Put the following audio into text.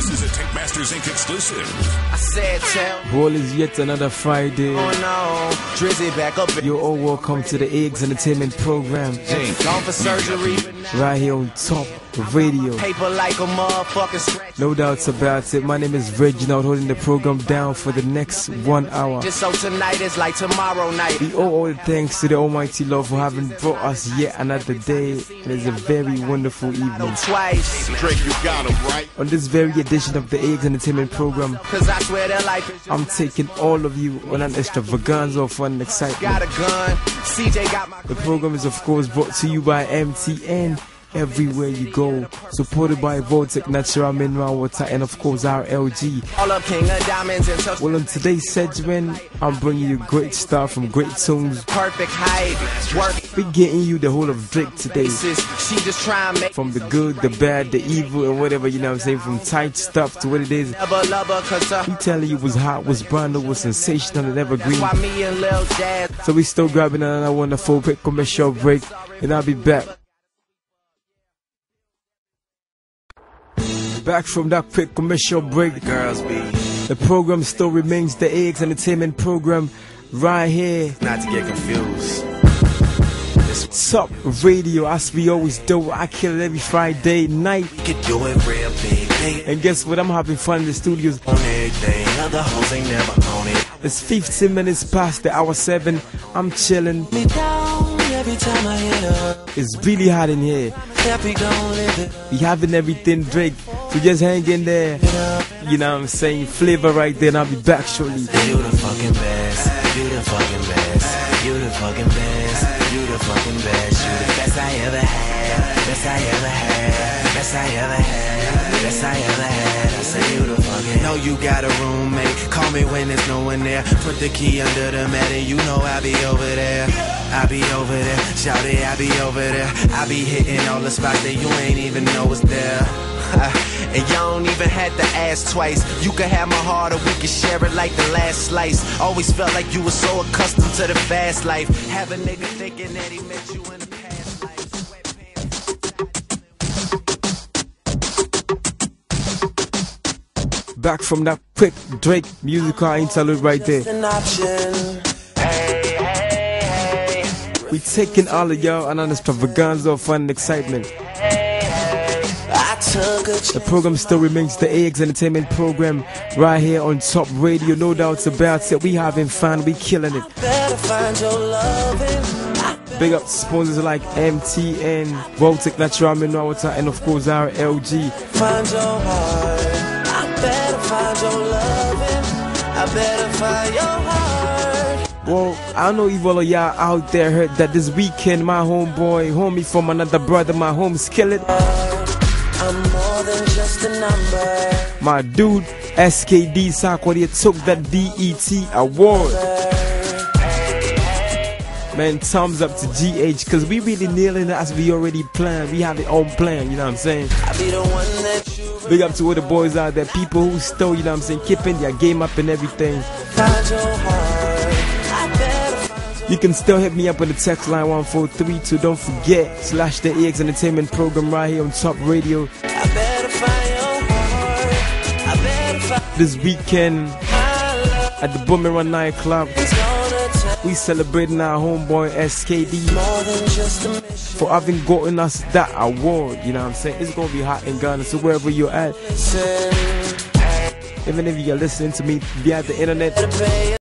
This is a Tech Masters Inc. exclusive. I said, tell Well, it's yet another Friday. Oh, on on. Drizzy back up. You're all welcome to the Eggs Entertainment Program Gone for surgery. right here on Top Radio. Paper like a motherfucking scratch. No doubts about it. My name is Reginald, holding the program down for the next one hour. Just so tonight is like tomorrow night. We owe all the thanks to the Almighty Lord for having brought us yet another day. It is a very wonderful evening. twice. Drake, you got him right. On this very edition of the Eggs Entertainment Program, Cause I swear that life I'm taking all of you on an extravaganza of fun and excitement. got a gun. CJ got my The program is, of course, brought to you by MTN. Everywhere you go, supported by Voltic Natural Mineral Water and, of course, our LG. all up king of diamonds and touch Well, on today's segment, I'm bringing you great stuff from great tunes. perfect height. We're getting you the whole of Drake today. faces. She just try make From the good, the bad, the evil, and whatever, you know what I'm saying? From tight stuff to what it is. never love her cause uh, We telling you was hot, was brand new, was sensational, and evergreen. that's why me and Lil Jazz So we still grabbing another wonderful quick commercial break, and I'll be back. Back from that quick commercial break, Girls be the program still remains the Eggs Entertainment Program right here. not to get confused. Top Radio, as we always do. I kill it every Friday night. We could do it real big. And guess what? I'm having fun in the studios. on everything. Other hoes ain't never on it. It's 15 minutes past the hour 7. I'm chilling. Me down every time I hit her. It's really hot in here. Happy don't live it. We having everything Drake. So just hang in there. You know what I'm saying? Flavor right there, and I'll be back shortly. You the fucking best. You the fucking best. You the fucking best. You the fucking best. You the best I ever had. Best I ever had. Best I ever had. Best I ever had. I say you the fucking. Know you got a roommate. Call me when there's no one there. Put the key under the mat and you know I'll be over there. I'll be over there. Shout it, I be over there. I be hitting all the spots that you ain't even know was there. And y'all don't even have to ask twice. You can have my heart or we can share it like the last slice. Always felt like you were so accustomed to the fast life. Have a nigga thinking that he met you in the past life. Back from that quick Drake musical interlude right there. We taking all of y'all and on an extravaganza of fun and excitement. The program still remains the Eggs Entertainment Program right here on Top Radio. No doubts about it. We having fun. We killing it. Big up sponsors like MTN, Voltic Natural Mineral Water, and of course our LG. Find your heart. I better find your loving. I better find your heart. Well, I know if all of y'all out there heard that this weekend my homeboy, homie from another brother, my home skillet, my dude SKD Sarkodie took that BET award. Man, thumbs up to GH because we really nailing it as we already planned. We have it on plan, you know what I'm saying? You Big up to all the boys out there, people who still, you know what I'm saying, keeping their game up and everything. You can still hit me up on the text line 1432. Don't forget, slash the EX Entertainment program right here on Top Radio. This weekend at the Boomerang gonna take we celebrating our homeboy SKD for having gotten us that award. You know what I'm saying? It's gonna be hot in Ghana, so wherever you're at, even if you're listening to me via the internet,